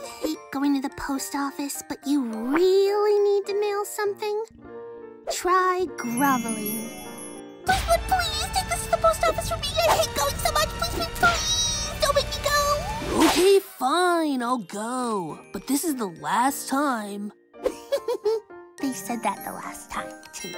you hate going to the post office, but you really need to mail something? Try groveling. Please, please, please, take this to the post office for me. I hate going so much. Please, please, please, don't make me go. Okay, fine, I'll go. But this is the last time. they said that the last time, too.